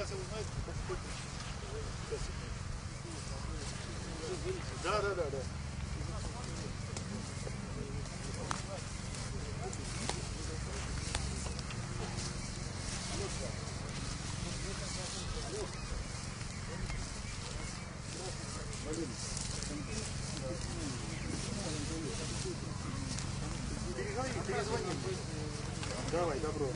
сейчас я узнаю, сколько Да, да, да, да. Перезвони. Давай, добро.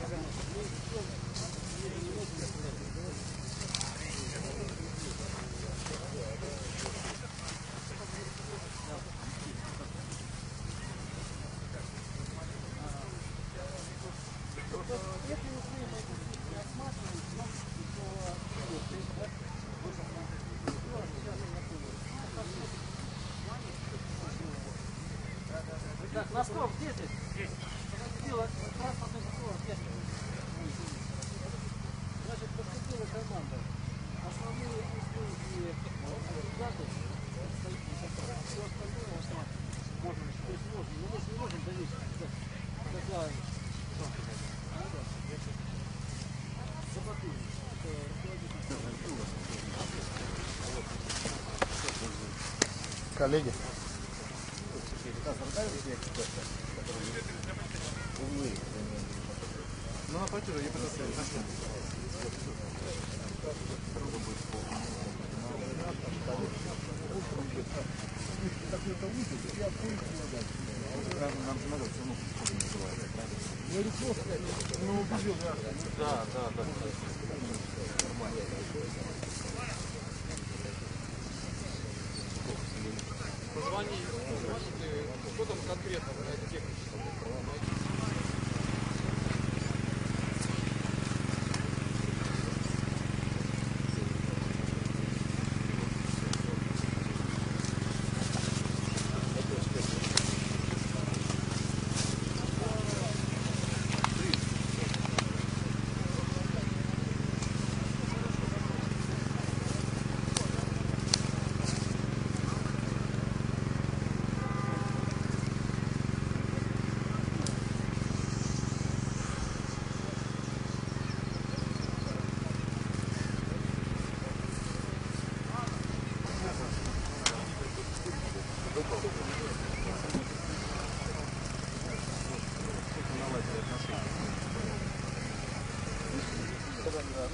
Коллеги. Ну, на квартиру я предоставлю. Нам же надо все равно называется, правильно? Ну, убежал, да. Да, да, да. Что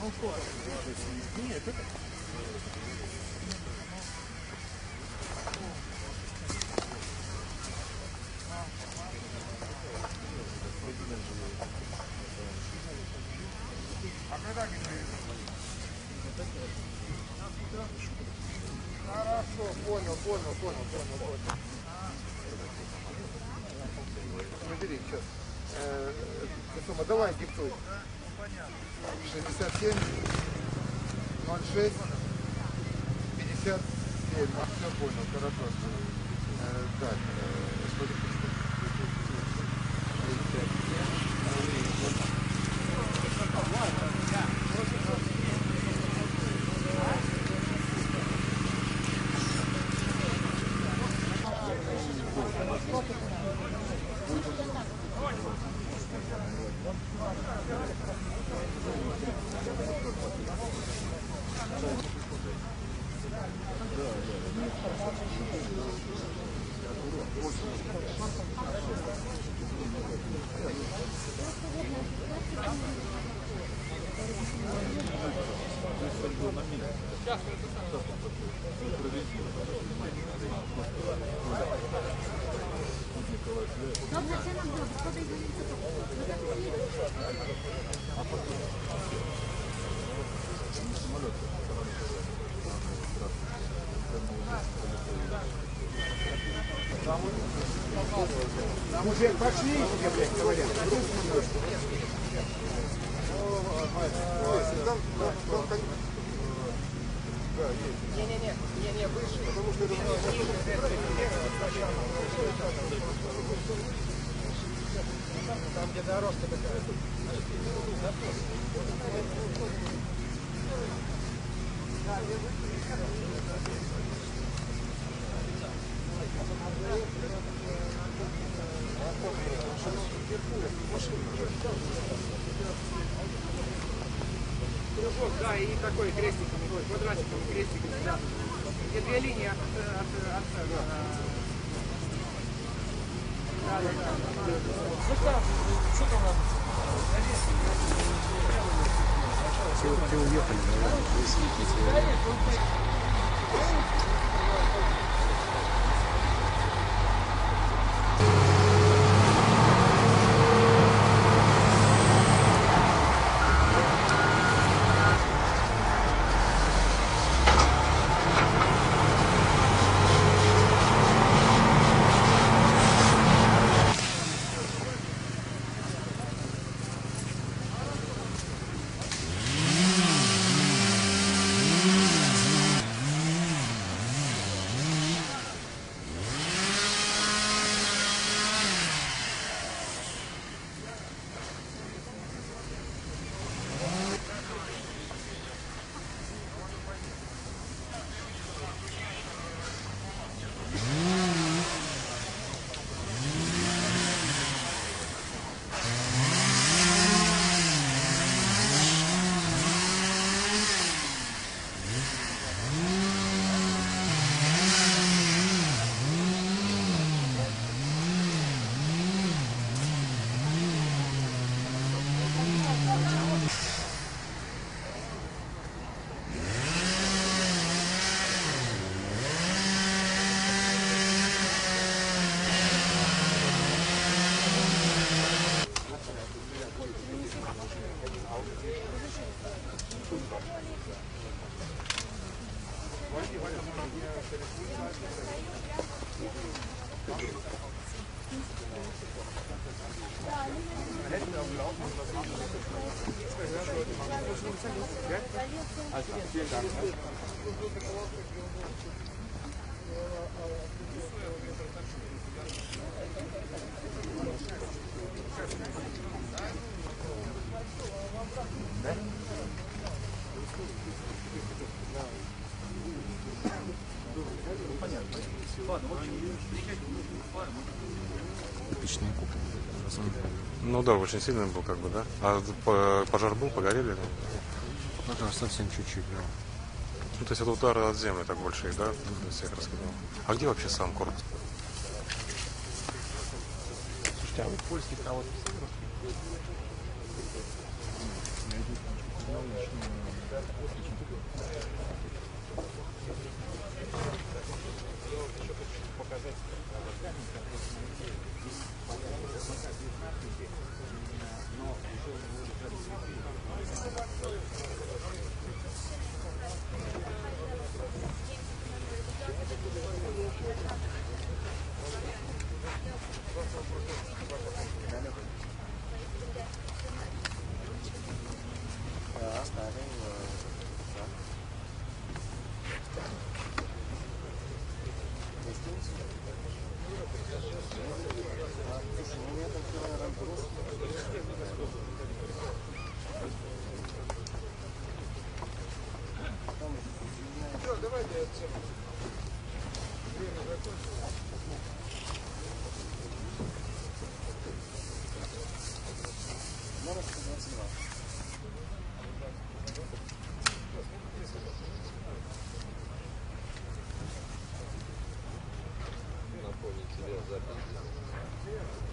конкретно на этой технике? Хорошо, понял, понял, понял, понял, понял. Набери, сейчас. Э, давай диктуй. 67 06 57. А, все понял, хорошо. Э, так, э, что Там уже пошли, тебе, блядь, говорят. Не-не-не, не-не, выше, потому что там, где дорожка такая. Такой крестиком, квадратиком, крестиком. Да. где две линии от, от, от центра. Да, да, да. Also, vielen Dank. Thank you. Ну да, очень сильный был, как бы, да. А по- пожар был, погорели? да? Пожар совсем чуть-чуть, да. Ну, то есть это удары от земли так больше да, для всех рассказал. А где вообще сам корпус? Слушайте, а вы польских кого-то Всё, Obrigado.